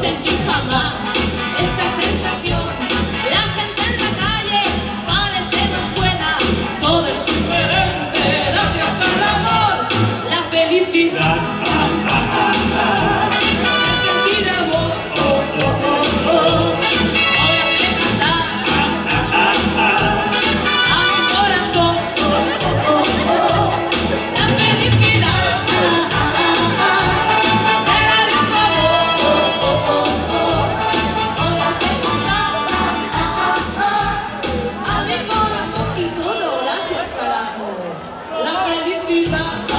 sentí jamás esta sensación. La gente en la calle parece más buena, todo es diferente gracias al amor, la felicidad. vida.